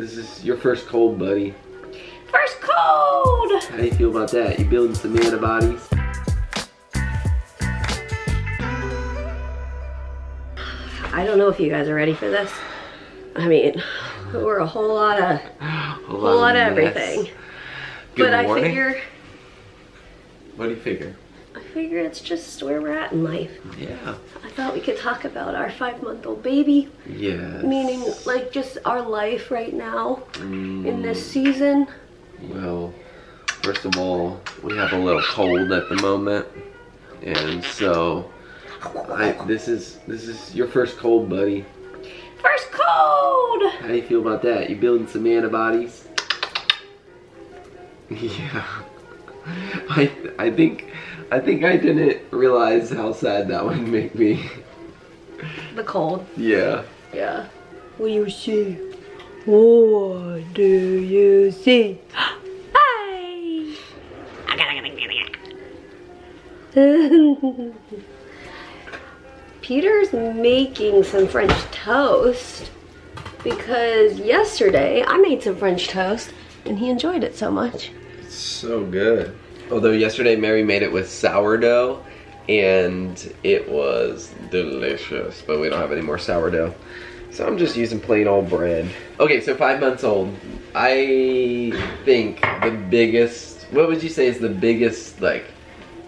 This is your first cold, buddy. First cold! How do you feel about that? You building some antibodies? I don't know if you guys are ready for this. I mean, we're a whole lot of, A whole lot of mess. everything. Good but morning. I figure, What do you figure? I figure it's just where we're at in life. Yeah. I thought we could talk about our five-month-old baby, Yeah. meaning like just our life right now Mm, in this season. Well, first of all, we have a little cold at the moment, and so I, this is this is your first cold, buddy. First cold! How do you feel about that? You building some antibodies? Yeah. I I think I think I didn't realize how sad that would make me. The cold. Yeah. Yeah. What do you see? What do you see? Hi! Peter's making some French toast because yesterday I made some French toast and he enjoyed it so much. So good. Although yesterday Mary made it with sourdough and it was delicious, but we don't have any more sourdough. So I'm just using plain old bread. Okay, so five months old. I think the biggest, what would you say is the biggest, like,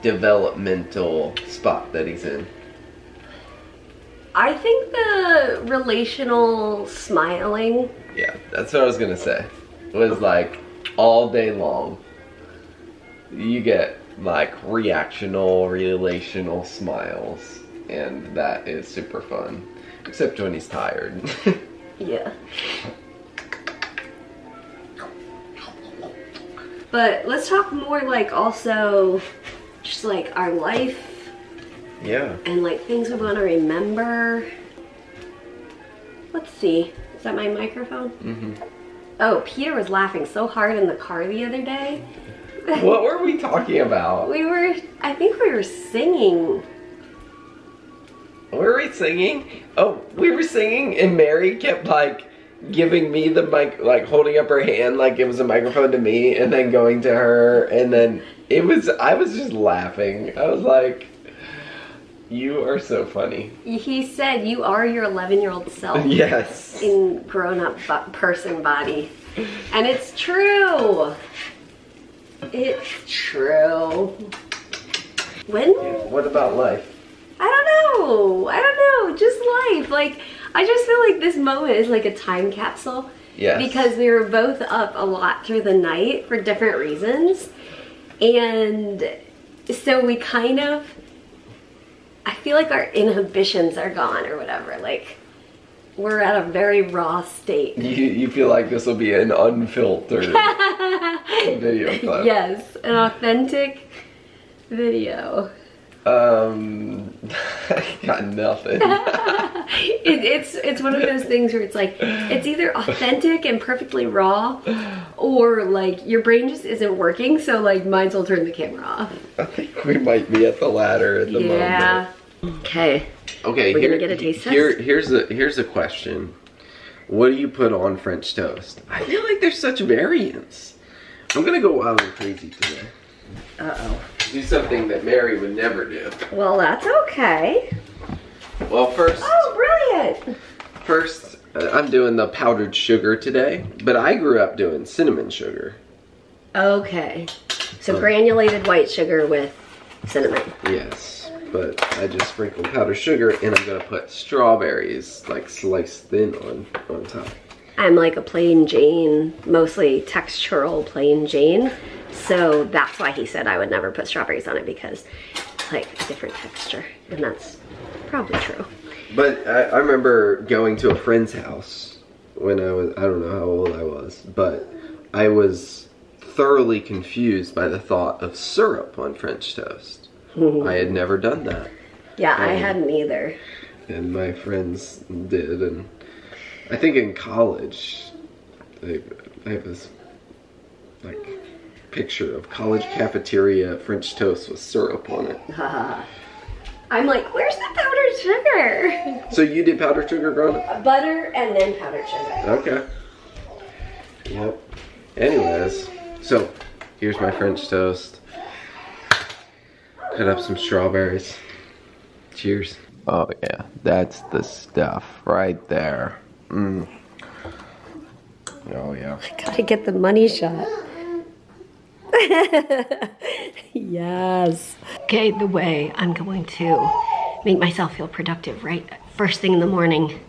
developmental spot that he's in? I think the relational smiling Yeah, that's what I was gonna say. Was like all day long. You get like reactional, relational smiles, and that is super fun. Except when he's tired. Yeah. But let's talk more like also just like our life yeah. and like things we want to remember. Let's see. Is that my microphone? Mm-hmm. Oh, Peter was laughing so hard in the car the other day. What were we talking about? We were, I think we were singing. Were we singing? Oh, we were singing, and Mary kept like giving me the mic, like holding up her hand like it was a microphone to me, and then going to her, and then it was. I was just laughing. I was like, "You are so funny." He said, You are your 11 year old self. Yes. in grown-up bo- person body and it's true it's true. When? What about life? i don't know. I don't know. Just life. Like i just feel like this moment is like a time capsule Yes. because we were both up a lot through the night for different reasons. And so we kind of i feel like our inhibitions are gone or whatever. Like we're at a very raw state you you feel like this will be an unfiltered video clip. yes, an authentic video. Um, I got nothing. It, it's it's one of those things where it's like it's either authentic and perfectly raw, or like your brain just isn't working. So like mine's will turn the camera off. I think we might be at the latter at the yeah. Moment. Okay, Okay. We're here, gonna get a taste here, test? here's a here's a question. What do you put on French toast? I feel like there's such variance. I'm gonna go wild and crazy today. Uh oh. Do something that Mary would never do. Well, that's okay. Well, first, Oh, brilliant. first, uh, I'm doing the powdered sugar today, but I grew up doing cinnamon sugar. Okay. So granulated white sugar with cinnamon. Yes, but I just sprinkle powdered sugar and I'm gonna put strawberries like sliced thin on on top. I'm like a plain Jane, mostly textural plain Jane. So that's why he said I would never put strawberries on it because it's like a different texture. And that's probably true. But I, I remember going to a friend's house when I was I don't know how old I was, but I was thoroughly confused by the thought of syrup on French toast. I had never done that. Yeah, I hadn't either. and my friends did and i think in college they, I have this like picture of college cafeteria french toast with syrup on it I'm like, where's the powdered sugar? so you did powdered sugar growing up Butter and then powdered sugar. okay Yep. Anyways, so here's my French toast. Cut up some strawberries. Cheers. Oh yeah, that's the stuff right there. Mm. Oh yeah. I Gotta get the money shot. yes. Okay, the way I'm going to make myself feel productive, right? First thing in the morning,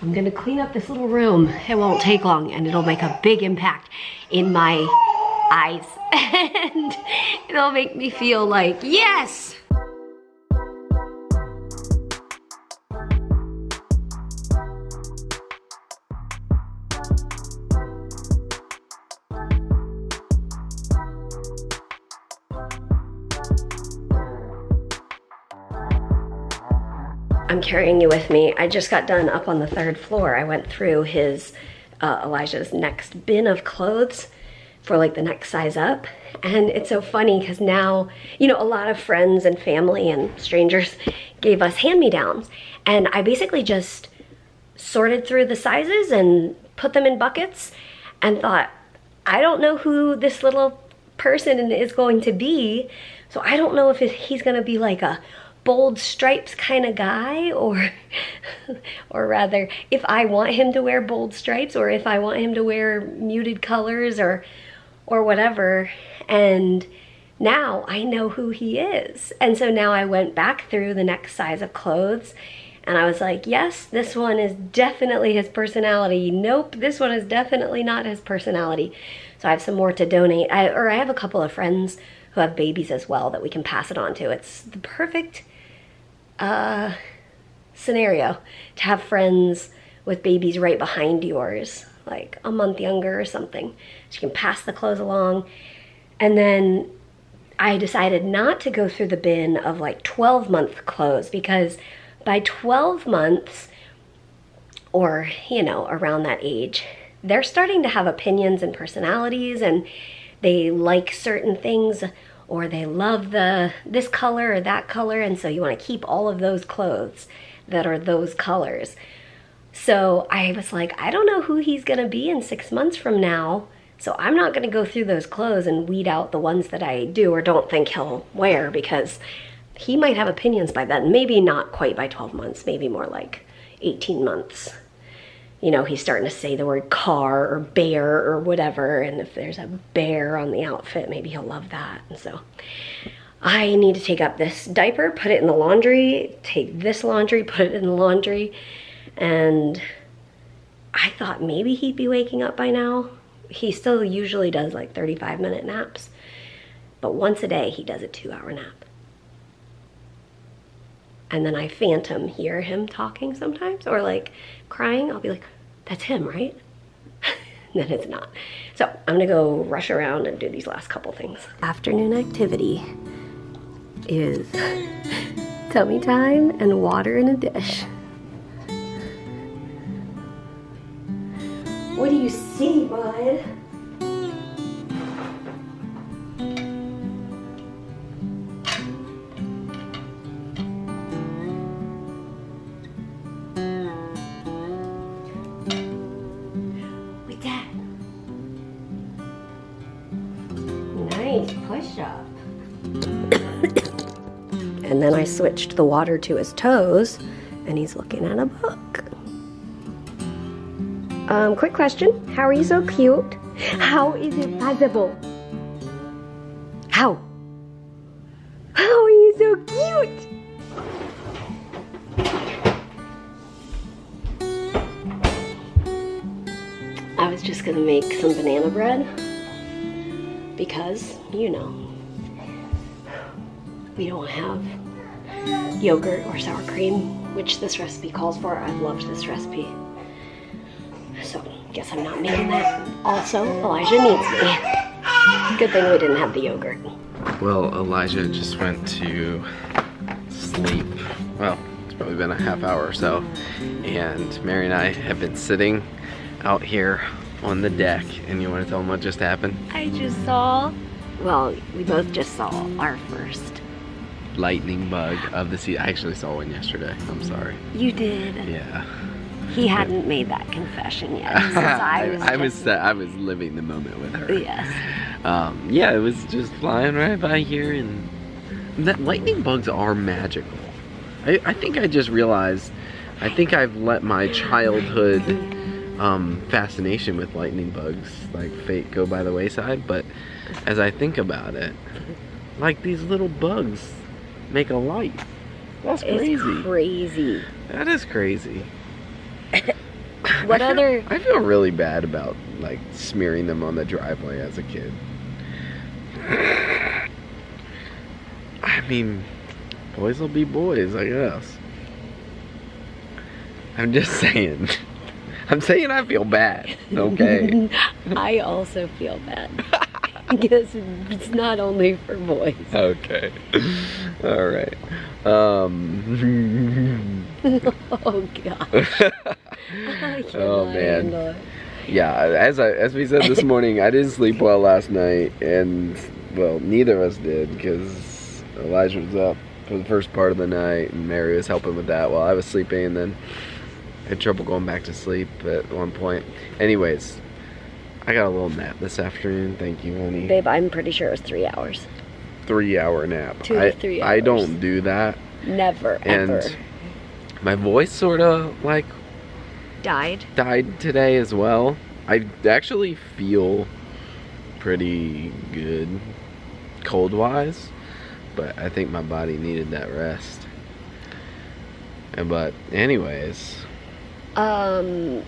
I'm gonna clean up this little room. It won't take long and it'll make a big impact in my eyes. and it'll make me feel like, yes! I'm carrying you with me. I just got done up on the third floor. I went through his, uh, Elijah's next bin of clothes for like the next size up. And it's so funny because now, you know, a lot of friends and family and strangers gave us hand-me-downs. And I basically just sorted through the sizes and put them in buckets and thought, I don't know who this little person is going to be. So I don't know if he's gonna be like a bold stripes kind of guy or or rather if I want him to wear bold stripes or if I want him to wear muted colors or or whatever and now I know who he is. And so now I went back through the next size of clothes and I was like yes this one is definitely his personality. Nope this one is definitely not his personality. So I have some more to donate. I, or I have a couple of friends who have babies as well that we can pass it on to. It's the perfect uh, scenario to have friends with babies right behind yours, like a month younger or something. So you can pass the clothes along. And then I decided not to go through the bin of like 12 month clothes because by 12 months, or you know, around that age, they're starting to have opinions and personalities and they like certain things or they love the this color or that color and so you want to keep all of those clothes that are those colors. So I was like, I don't know who he's to be in 6 months from now. So I'm not to go through those clothes and weed out the ones that I do or don't think he'll wear because he might have opinions by then. Maybe not quite by 12 months, maybe more like 18 months you know, he's starting to say the word car or bear or whatever. And if there's a bear on the outfit, maybe he'll love that. And so I need to take up this diaper, put it in the laundry, take this laundry, put it in the laundry. And I thought maybe he'd be waking up by now. He still usually does like 35 minute naps. But once a day, he does a two hour nap. And then I phantom hear him talking sometimes or like crying, I'll be like, that's him, right? then it's not. So I'm gonna go rush around and do these last couple things. Afternoon activity is tummy time and water in a dish. You see, bud? With that. Nice push-up. and then I switched the water to his toes, and he's looking at a book. Um, quick question. How are you so cute? How is it possible? How? How are you so cute? I was just gonna make some banana bread because, you know, we don't have yogurt or sour cream, which this recipe calls for. I've loved this recipe. So, guess I'm not making that. Also, Elijah needs me. Good thing we didn't have the yogurt. Well, Elijah just went to sleep. Well, it's probably been a half hour or so. And Mary and I have been sitting out here on the deck. And you want to tell them what just happened? I just saw, well, we both just saw our first lightning bug of the sea. I actually saw one yesterday. I'm sorry. You did? Yeah. He hadn't made that confession yet. I was. I was uh, I was living the moment with her. Yes. Um, yeah, it was just flying right by here, and that lightning bugs are magical. I, I think I just realized. I think I've let my childhood um, fascination with lightning bugs like fate go by the wayside. But as I think about it, like these little bugs make a light. That's crazy. It's crazy. that is crazy. What I feel- other- I feel really bad about like smearing them on the driveway as a kid. I mean, boys will be boys, I guess. I'm just saying. I'm saying I feel bad. Okay. I also feel bad. because it's not only for boys. okay. All right. Um. Oh god. Oh, man. Yeah, as I as we said this morning, I didn't sleep well last night, and well, neither of us did because Elijah was up for the first part of the night, and Mary was helping with that while I was sleeping, and then had trouble going back to sleep at one point. Anyways, I got a little nap this afternoon. Thank you, honey. Babe, I'm pretty sure it was three hours. Three hour nap. Two to I, three I don't do that, Never, and ever. my voice sort of like Died. died today as well. I actually feel pretty good cold wise, but I think my body needed that rest. And but anyways, Um,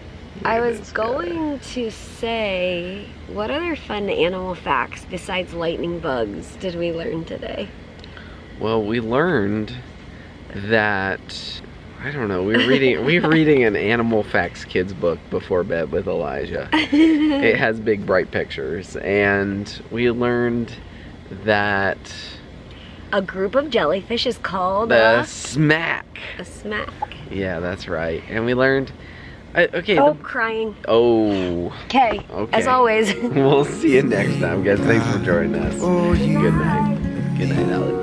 I was this guy. going to say, what other fun animal facts besides lightning bugs did we learn today? well, we learned that I don't know. We were reading we were reading an animal facts kids book before bed with Elijah. it has big bright pictures and we learned that A group of jellyfish is called the a, smack a smack. Yeah, that's right. And we learned. I, okay. Oh, the- crying. oh. Okay. Okay. As always. We'll see you next time, guys. Thanks for joining us. Oh, you Good night. Good night, Alex.